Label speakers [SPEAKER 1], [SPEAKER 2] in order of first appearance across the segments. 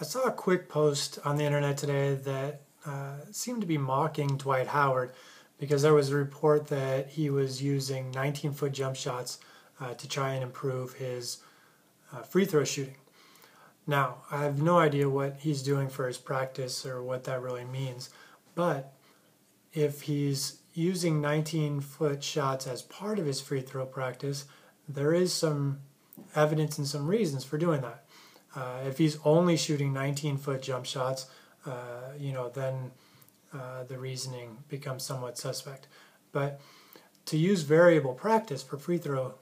[SPEAKER 1] I saw a quick post on the internet today that uh, seemed to be mocking Dwight Howard because there was a report that he was using 19 foot jump shots uh, to try and improve his uh, free throw shooting. Now, I have no idea what he's doing for his practice or what that really means, but if he's using 19 foot shots as part of his free throw practice, there is some evidence and some reasons for doing that. Uh, if he's only shooting 19 foot jump shots, uh, you know, then uh, the reasoning becomes somewhat suspect. But to use variable practice for free throw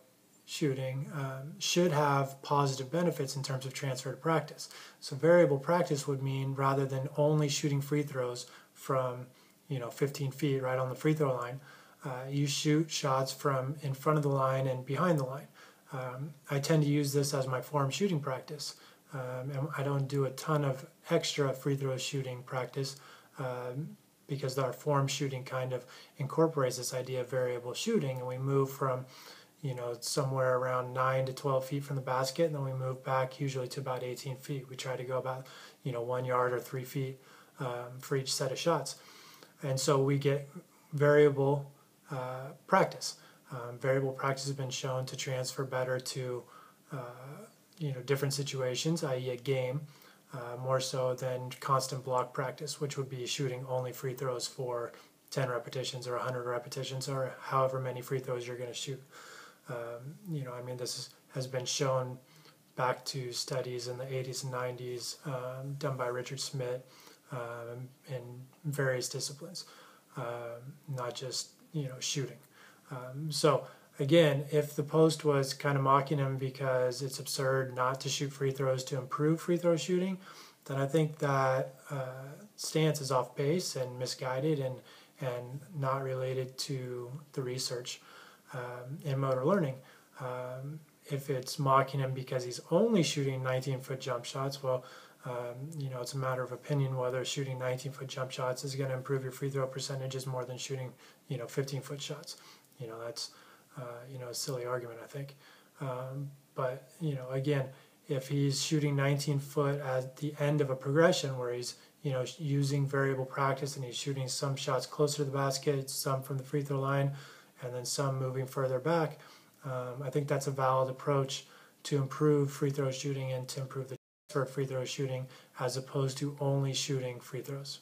[SPEAKER 1] shooting um, should have positive benefits in terms of transfer to practice. So variable practice would mean rather than only shooting free throws from you know 15 feet right on the free throw line, uh, you shoot shots from in front of the line and behind the line. Um, I tend to use this as my form shooting practice. Um, I don't do a ton of extra free throw shooting practice um, because our form shooting kind of incorporates this idea of variable shooting, and we move from you know somewhere around 9 to 12 feet from the basket and then we move back usually to about 18 feet. We try to go about you know one yard or three feet um, for each set of shots. And so we get variable uh, practice. Um, variable practice has been shown to transfer better to uh, you know different situations, i.e., a game, uh, more so than constant block practice, which would be shooting only free throws for 10 repetitions or 100 repetitions or however many free throws you're going to shoot. Um, you know, I mean, this is, has been shown back to studies in the 80s and 90s um, done by Richard Schmidt um, in various disciplines, um, not just you know shooting. Um, so again, if the post was kind of mocking him because it's absurd not to shoot free throws to improve free throw shooting, then I think that uh, stance is off base and misguided and and not related to the research um, in motor learning. Um, if it's mocking him because he's only shooting 19 foot jump shots, well, um, you know, it's a matter of opinion whether shooting 19 foot jump shots is going to improve your free throw percentages more than shooting, you know, 15 foot shots. You know, that's uh, you know, a silly argument, I think. Um, but you know, again, if he's shooting 19 foot at the end of a progression where he's you know using variable practice and he's shooting some shots closer to the basket, some from the free throw line, and then some moving further back, um, I think that's a valid approach to improve free throw shooting and to improve the for free throw shooting as opposed to only shooting free throws.